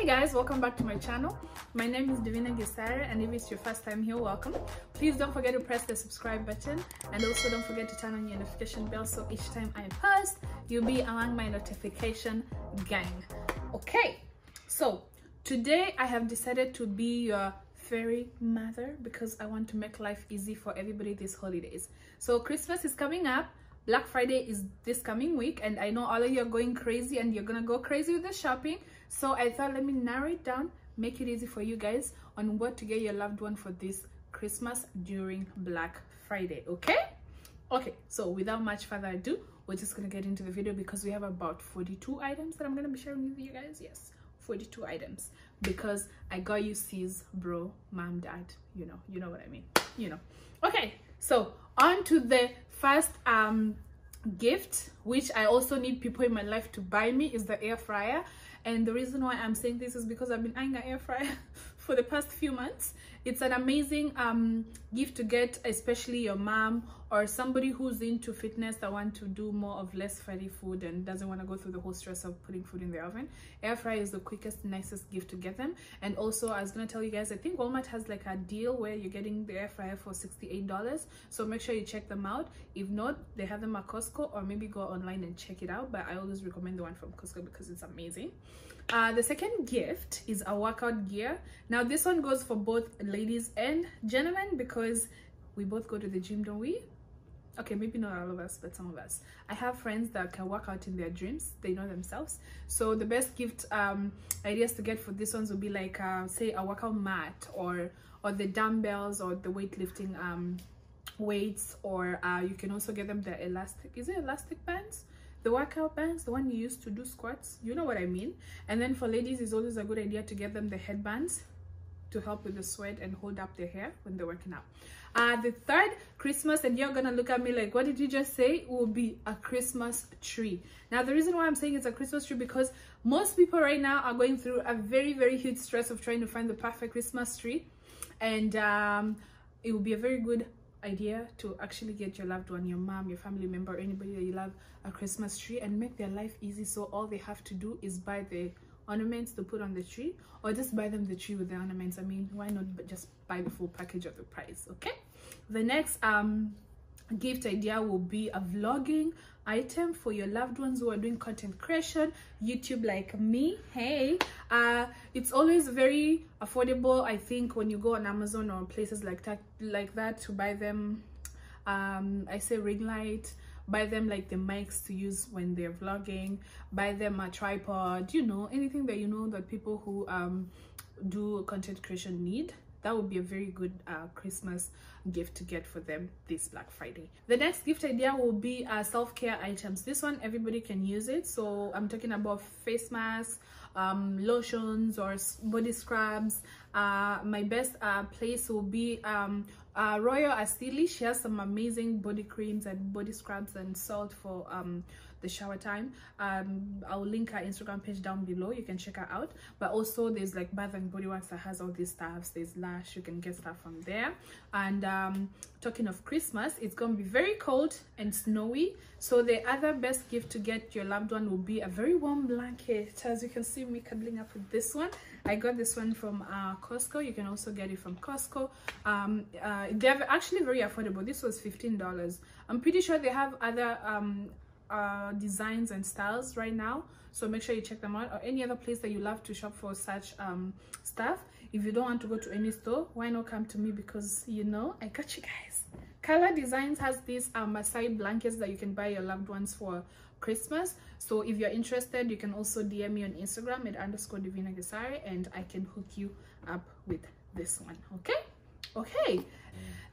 hey guys welcome back to my channel. My name is Divina Gesare and if it's your first time here welcome. Please don't forget to press the subscribe button and also don't forget to turn on your notification bell so each time I post you'll be among my notification gang. Okay so today I have decided to be your fairy mother because I want to make life easy for everybody these holidays. So Christmas is coming up Black Friday is this coming week and I know all of you are going crazy and you're gonna go crazy with the shopping. So I thought let me narrow it down, make it easy for you guys on what to get your loved one for this Christmas during Black Friday, okay? Okay, so without much further ado, we're just gonna get into the video because we have about 42 items that I'm gonna be sharing with you guys. Yes, 42 items because I got you sis, bro, mom, dad, you know, you know what I mean, you know. Okay, so on to the first um gift which i also need people in my life to buy me is the air fryer and the reason why i'm saying this is because i've been eyeing an air fryer for the past few months it's an amazing um gift to get especially your mom or somebody who's into fitness that want to do more of less fatty food and doesn't want to go through the whole stress of putting food in the oven. Air fryer is the quickest nicest gift to get them. And also i was gonna tell you guys i think walmart has like a deal where you're getting the air fryer for 68 dollars. So make sure you check them out. If not they have them at costco or maybe go online and check it out. But i always recommend the one from costco because it's amazing. Uh, the second gift is a workout gear. Now this one goes for both ladies and gentlemen because we both go to the gym don't we? Okay maybe not all of us but some of us. I have friends that can work out in their dreams they know themselves. So the best gift um ideas to get for this ones would be like uh, say a workout mat or or the dumbbells or the weightlifting um weights or uh you can also get them the elastic is it elastic bands? The workout bands the one you use to do squats. You know what i mean? And then for ladies it's always a good idea to get them the headbands to help with the sweat and hold up their hair when they're working out. Uh the third christmas and you're gonna look at me like what did you just say? Will be a christmas tree. Now the reason why i'm saying it's a christmas tree because most people right now are going through a very very huge stress of trying to find the perfect christmas tree. And um it will be a very good idea to actually get your loved one your mom your family member anybody that you love a christmas tree and make their life easy. So all they have to do is buy the ornaments to put on the tree or just buy them the tree with the ornaments. I mean why not just buy the full package of the price okay? The next um gift idea will be a vlogging item for your loved ones who are doing content creation. Youtube like me hey uh it's always very affordable i think when you go on amazon or places like that like that to buy them um i say ring light buy them like the mics to use when they're vlogging buy them a tripod you know anything that you know that people who um do content creation need that would be a very good uh, christmas gift to get for them this black friday. The next gift idea will be uh, self-care items. This one everybody can use it. So i'm talking about face masks um, lotions or body scrubs uh, my best uh, place will be um, uh, royal asili. She has some amazing body creams and body scrubs and salt for um, the shower time um i'll link her instagram page down below. You can check her out. But also there's like bath and body works that has all these stuffs. There's Lush you can get stuff from there. And um talking of christmas it's gonna be very cold and snowy. So the other best gift to get your loved one will be a very warm blanket. As you can see me cuddling up with this one. I got this one from uh costco. You can also get it from costco. Um uh they're actually very affordable. This was 15 dollars. I'm pretty sure they have other um uh, designs and styles right now. So make sure you check them out. Or any other place that you love to shop for such um stuff. If you don't want to go to any store why not come to me? Because you know i got you guys. Color designs has these um Masai blankets that you can buy your loved ones for christmas. So if you're interested you can also dm me on instagram at underscore divina Gesare and i can hook you up with this one. Okay okay.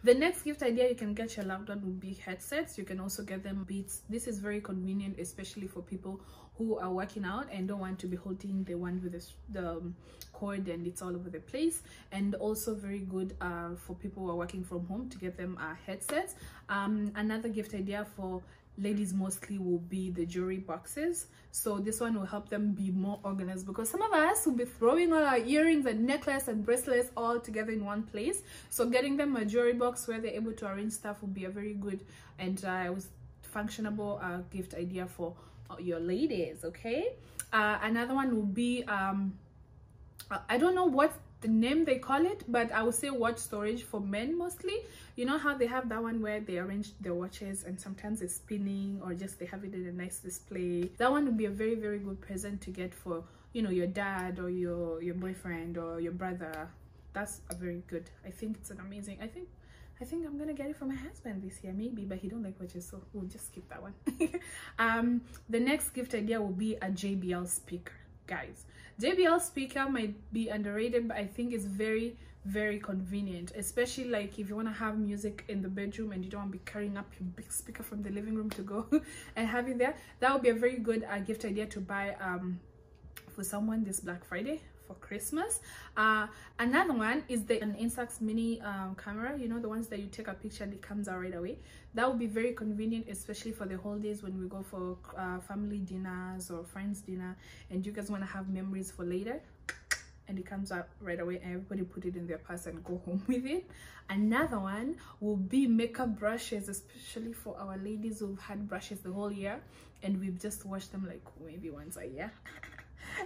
The next gift idea you can get your loved one would be headsets. You can also get them beats. This is very convenient especially for people who are working out and don't want to be holding the one with the, the um, cord and it's all over the place. And also very good uh, for people who are working from home to get them uh, headsets. Um, another gift idea for ladies mostly will be the jewelry boxes so this one will help them be more organized because some of us will be throwing all our earrings and necklace and bracelets all together in one place. So getting them a jewelry box where they're able to arrange stuff will be a very good and uh, was functionable uh, gift idea for your ladies okay? Uh, another one will be um I don't know what the name they call it but i would say watch storage for men mostly you know how they have that one where they arrange their watches and sometimes it's spinning or just they have it in a nice display that one would be a very very good present to get for you know your dad or your your boyfriend or your brother that's a very good i think it's an amazing i think I think I'm gonna get it for my husband this year, maybe, but he don't like watches, so we'll just skip that one. um, the next gift idea will be a JBL speaker, guys. JBL speaker might be underrated, but I think it's very, very convenient, especially like if you want to have music in the bedroom and you don't want to be carrying up your big speaker from the living room to go and have it there. That would be a very good uh, gift idea to buy um, for someone this Black Friday for Christmas. Uh, another one is the an Instax mini um, camera, you know, the ones that you take a picture and it comes out right away. That would be very convenient, especially for the holidays when we go for uh, family dinners or friends dinner and you guys want to have memories for later and it comes out right away and everybody put it in their purse and go home with it another one will be makeup brushes especially for our ladies who've had brushes the whole year and we've just washed them like maybe once a year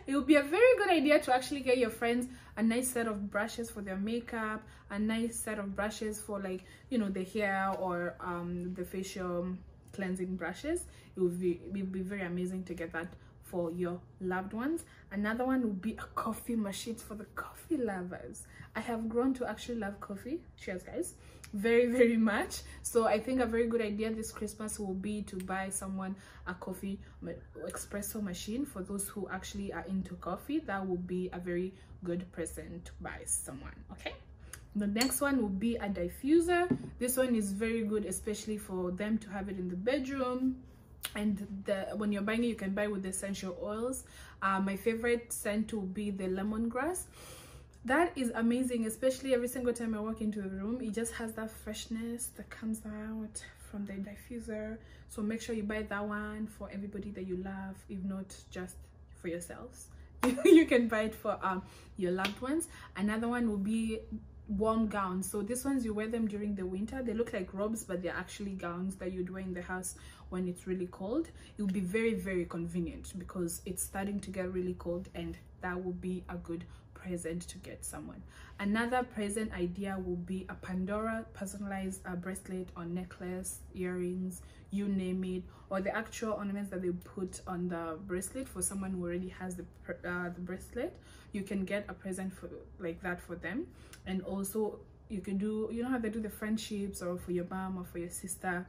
it would be a very good idea to actually get your friends a nice set of brushes for their makeup a nice set of brushes for like you know the hair or um the facial cleansing brushes. It would be it would be very amazing to get that for your loved ones. Another one would be a coffee machine for the coffee lovers. I have grown to actually love coffee. Cheers guys very very much. So i think a very good idea this christmas will be to buy someone a coffee espresso machine for those who actually are into coffee. That will be a very good present to buy someone okay? The next one will be a diffuser. This one is very good especially for them to have it in the bedroom. And the when you're buying it you can buy with essential oils. Uh, my favorite scent will be the lemongrass that is amazing especially every single time i walk into the room it just has that freshness that comes out from the diffuser. So make sure you buy that one for everybody that you love if not just for yourselves. You can buy it for um your loved ones. Another one will be warm gowns. So these ones you wear them during the winter. They look like robes but they're actually gowns that you'd wear in the house when it's really cold it will be very very convenient because it's starting to get really cold and that will be a good present to get someone. Another present idea will be a pandora personalized uh, bracelet or necklace earrings you name it or the actual ornaments that they put on the bracelet for someone who already has the uh, the bracelet. You can get a present for like that for them. And also you can do you know how they do the friendships or for your mom or for your sister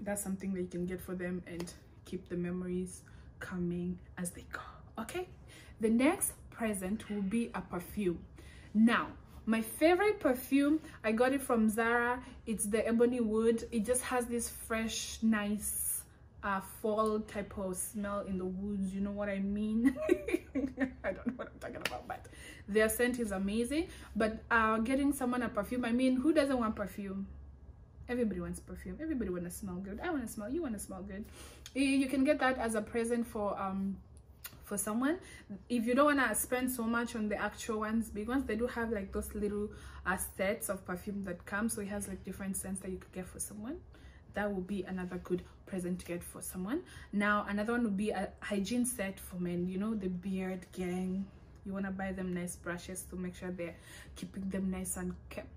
that's something that you can get for them and keep the memories coming as they go okay? The next present will be a perfume. Now my favorite perfume i got it from zara. It's the ebony wood. It just has this fresh nice uh, fall type of smell in the woods. You know what i mean? I don't know what i'm talking about but their scent is amazing. But uh getting someone a perfume i mean who doesn't want perfume everybody wants perfume. Everybody want to smell good. I want to smell you want to smell good. You can get that as a present for um for someone. If you don't want to spend so much on the actual ones big ones they do have like those little uh, sets of perfume that come so it has like different scents that you could get for someone. That would be another good present to get for someone. Now another one would be a hygiene set for men. You know the beard gang. You want to buy them nice brushes to make sure they're keeping them nice and kept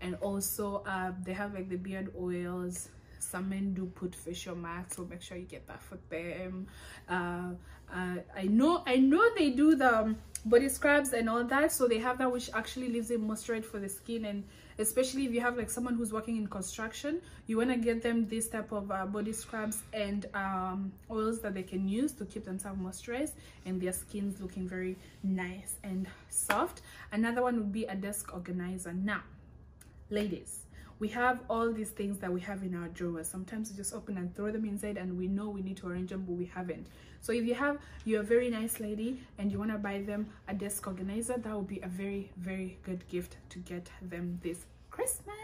and also uh, they have like the beard oils some men do put facial masks so make sure you get that for them. Uh, uh, i know i know they do the um, body scrubs and all that so they have that which actually leaves it moisturized for the skin. And especially if you have like someone who's working in construction you want to get them this type of uh, body scrubs and um, oils that they can use to keep themselves moisturized and their skin's looking very nice and soft. Another one would be a desk organizer. Now ladies we have all these things that we have in our drawers sometimes we just open and throw them inside and we know we need to arrange them but we haven't. So if you have you're a very nice lady and you want to buy them a desk organizer that would be a very very good gift to get them this christmas.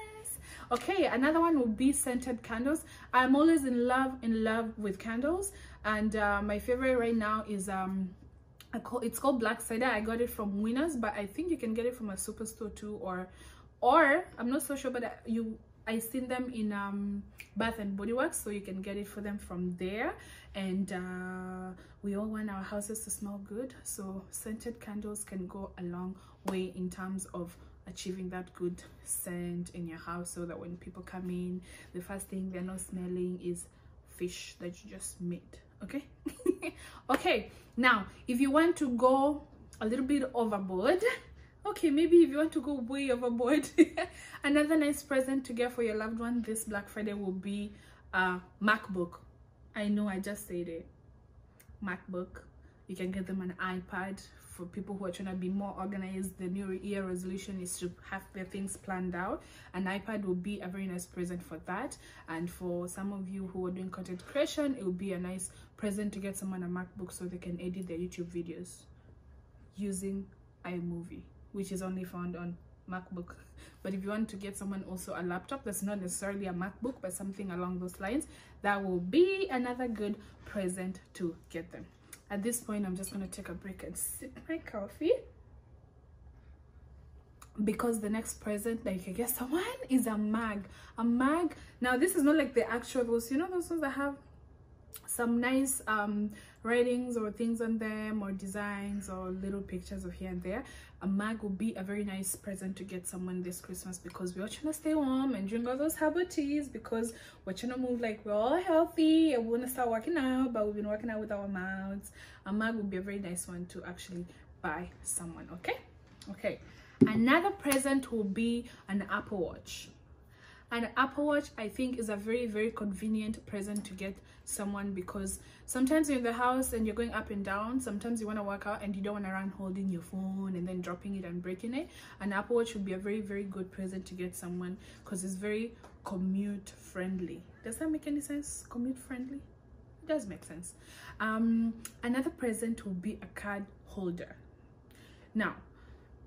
Okay another one would be scented candles. I'm always in love in love with candles. And uh, my favorite right now is um call, it's called black cider. I got it from winners but i think you can get it from a superstore too or or i'm not so sure but you I seen them in um, Bath and Body Works, so you can get it for them from there. And uh, we all want our houses to smell good, so scented candles can go a long way in terms of achieving that good scent in your house so that when people come in the first thing they're not smelling is fish that you just made okay okay now if you want to go a little bit overboard okay maybe if you want to go way overboard another nice present to get for your loved one this black friday will be a macbook. I know i just said it. Macbook. You can get them an ipad for people who are trying to be more organized. The new year resolution is to have their things planned out. An ipad will be a very nice present for that. And for some of you who are doing content creation it will be a nice present to get someone a macbook so they can edit their youtube videos using imovie which is only found on macbook. But if you want to get someone also a laptop that's not necessarily a macbook but something along those lines that will be another good present to get them. At this point i'm just going to take a break and sip my coffee. Because the next present that you can get someone is a mag a mag now this is not like the actual those you know those ones that have some nice um writings or things on them or designs or little pictures of here and there. A mug will be a very nice present to get someone this christmas because we're trying to stay warm and drink all those herbal teas because we're trying to move like we're all healthy and we want to start working out but we've been working out with our mouths a mug will be a very nice one to actually buy someone okay? Okay another present will be an apple watch an apple watch i think is a very very convenient present to get someone because sometimes you're in the house and you're going up and down sometimes you want to work out and you don't want to run holding your phone and then dropping it and breaking it. An apple watch would be a very very good present to get someone because it's very commute friendly. Does that make any sense? Commute friendly? It does make sense. Um another present will be a card holder. Now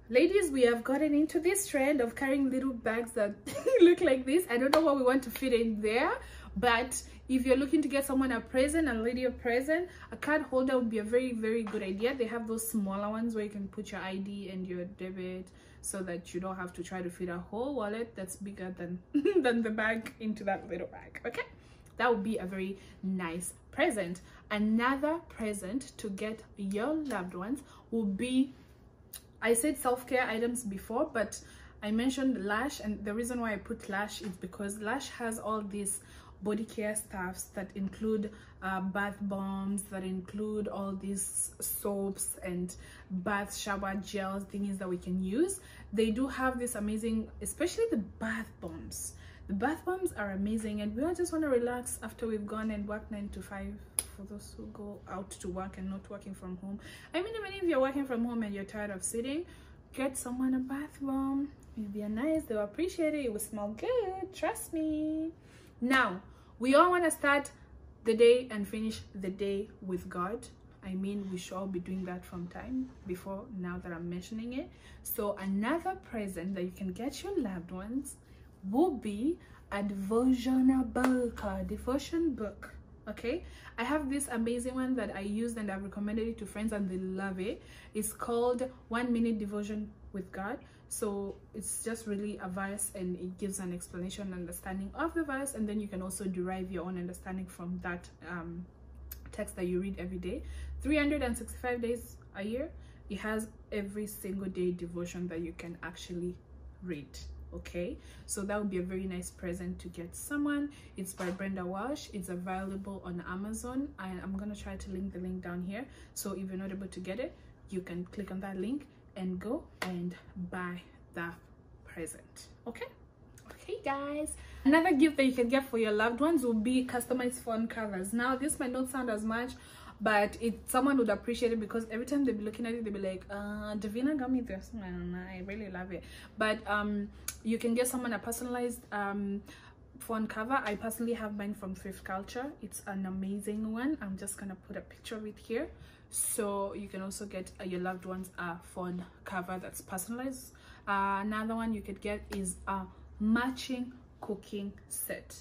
ladies we have gotten into this trend of carrying little bags that look like this. I don't know what we want to fit in there but if you're looking to get someone a present a lady a present a card holder would be a very very good idea. They have those smaller ones where you can put your id and your debit so that you don't have to try to fit a whole wallet that's bigger than than the bag into that little bag okay? That would be a very nice present. Another present to get your loved ones will be I said self-care items before, but I mentioned Lush and the reason why I put Lush is because Lush has all these body care stuffs that include uh, bath bombs, that include all these soaps and bath shower gels, things that we can use. They do have this amazing, especially the bath bombs. The bath bombs are amazing and we all just want to relax after we've gone and worked 9 to 5 for those who go out to work and not working from home. I mean even if you're working from home and you're tired of sitting get someone a bath bomb it'll be nice they'll appreciate it. It will smell good. Trust me. Now we all want to start the day and finish the day with god. I mean, we should all be doing that from time before now that I'm mentioning it. So another present that you can get your loved ones will be a devotional book, a devotion book okay? I have this amazing one that i used and i've recommended it to friends and they love it. It's called one minute devotion with god. So it's just really a verse and it gives an explanation understanding of the verse and then you can also derive your own understanding from that um, text that you read every day. 365 days a year it has every single day devotion that you can actually read okay? So that would be a very nice present to get someone. It's by brenda walsh. It's available on amazon. And i'm gonna try to link the link down here. So if you're not able to get it you can click on that link and go and buy that present okay? Okay guys. Another gift that you can get for your loved ones will be customized phone covers. Now this might not sound as much but it someone would appreciate it because every time they'd be looking at it they'd be like uh davina got me this man. I really love it. But um you can get someone a personalized um phone cover. I personally have mine from thrift culture. It's an amazing one. I'm just gonna put a picture of it here. So you can also get uh, your loved ones a phone cover that's personalized. Uh, another one you could get is a matching cooking set.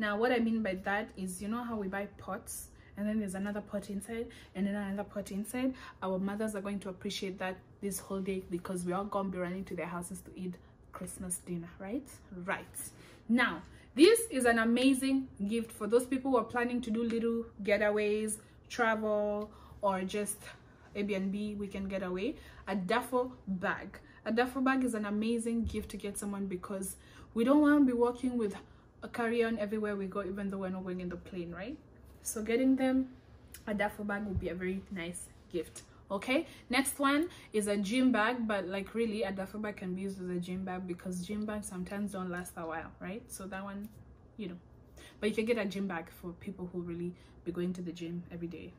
Now what i mean by that is you know how we buy pots and then there's another pot inside and then another pot inside. Our mothers are going to appreciate that this whole day because we're all gonna be running to their houses to eat christmas dinner right? Right. Now this is an amazing gift for those people who are planning to do little getaways travel or just airbnb weekend getaway. A duffel bag. A duffel bag is an amazing gift to get someone because we don't want to be walking with a carry-on everywhere we go even though we're not going in the plane right so getting them a duffel bag would be a very nice gift okay? Next one is a gym bag but like really a duffel bag can be used as a gym bag because gym bags sometimes don't last a while right? So that one you know. But you can get a gym bag for people who really be going to the gym every day.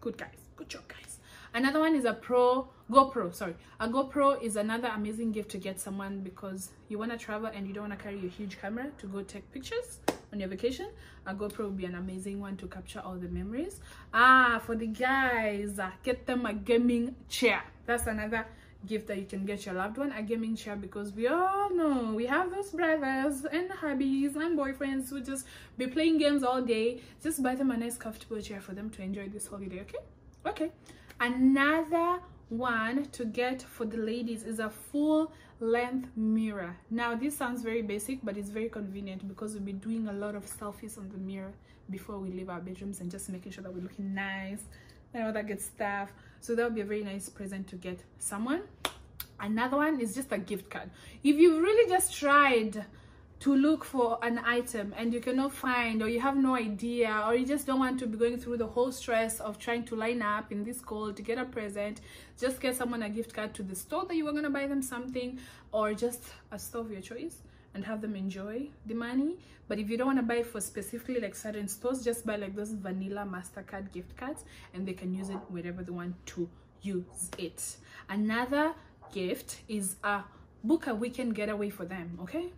Good guys. Good job guys. Another one is a pro gopro sorry. A gopro is another amazing gift to get someone because you want to travel and you don't want to carry a huge camera to go take pictures on your vacation a gopro would be an amazing one to capture all the memories. Ah for the guys uh, get them a gaming chair. That's another gift that you can get your loved one a gaming chair because we all know we have those brothers and hubbies and boyfriends who just be playing games all day. Just buy them a nice comfortable chair for them to enjoy this holiday okay? Okay. Another one to get for the ladies is a full length mirror. Now this sounds very basic but it's very convenient because we'll be doing a lot of selfies on the mirror before we leave our bedrooms and just making sure that we're looking nice and all that good stuff. So that would be a very nice present to get someone. Another one is just a gift card. If you really just tried to look for an item and you cannot find or you have no idea or you just don't want to be going through the whole stress of trying to line up in this cold to get a present just get someone a gift card to the store that you were going to buy them something or just a store of your choice and have them enjoy the money. But if you don't want to buy for specifically like certain stores just buy like those vanilla mastercard gift cards and they can use it wherever they want to use it. Another gift is a book a weekend getaway for them okay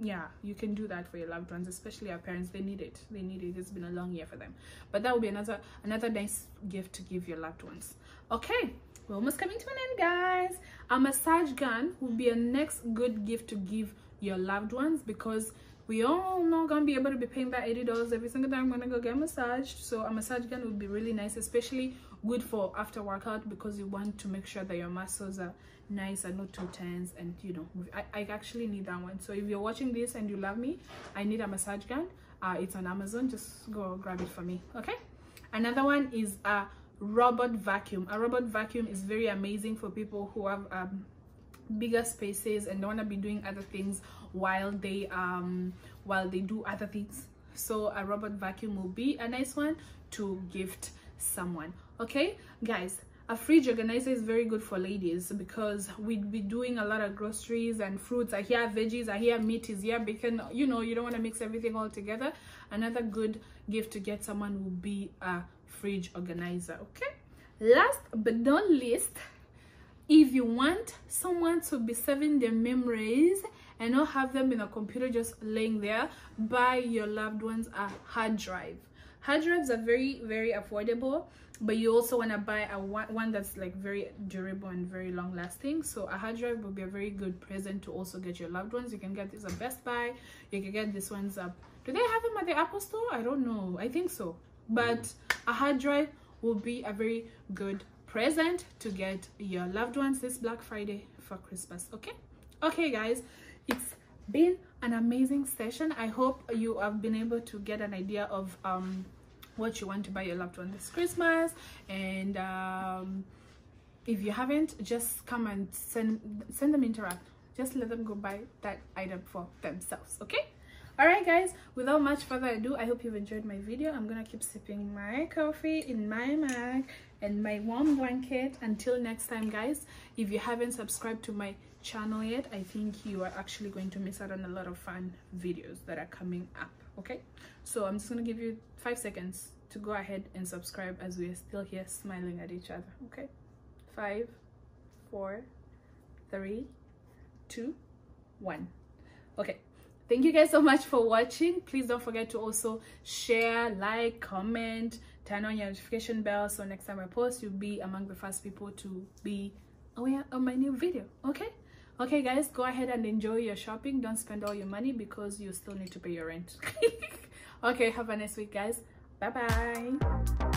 yeah you can do that for your loved ones especially our parents. They need it. They need it. It's been a long year for them. But that will be another another nice gift to give your loved ones. Okay we're almost coming to an end guys. A massage gun would be a next good gift to give your loved ones because we all not gonna be able to be paying that 80 dollars every single time i'm gonna go get massaged. So a massage gun would be really nice especially good for after workout because you want to make sure that your muscles are nice and not too tense and you know I, I actually need that one. So if you're watching this and you love me i need a massage gun. Uh it's on amazon. Just go grab it for me okay? Another one is a robot vacuum. A robot vacuum is very amazing for people who have um bigger spaces and don't want to be doing other things while they um while they do other things. So a robot vacuum will be a nice one to gift someone okay guys a fridge organizer is very good for ladies because we'd be doing a lot of groceries and fruits. I hear veggies i hear meat is here bacon you know you don't want to mix everything all together. Another good gift to get someone will be a fridge organizer okay? Last but not least if you want someone to be saving their memories and not have them in a computer just laying there buy your loved ones a hard drive hard drives are very very affordable but you also want to buy a one, that's like very durable and very long lasting so a hard drive will be a very good present to also get your loved ones. You can get this at best buy. You can get this ones up do they have them at the apple store? I don't know. I think so. But a hard drive will be a very good present to get your loved ones this black friday for christmas okay? Okay guys. It's been an amazing session. I hope you have been able to get an idea of um what you want to buy your loved one this christmas. And um if you haven't just come and send send them Interac just let them go buy that item for themselves okay? All right guys without much further ado i hope you've enjoyed my video. I'm gonna keep sipping my coffee in my mug and my warm blanket. Until next time guys if you haven't subscribed to my channel yet i think you are actually going to miss out on a lot of fun videos that are coming up okay? So i'm just gonna give you five seconds to go ahead and subscribe as we are still here smiling at each other. Okay? Five four three two one. Okay. Thank you guys so much for watching. Please don't forget to also share like comment turn on your notification bell so next time i post you'll be among the first people to be aware of my new video. Okay okay guys go ahead and enjoy your shopping. Don't spend all your money because you still need to pay your rent. Okay have a nice week guys. Bye bye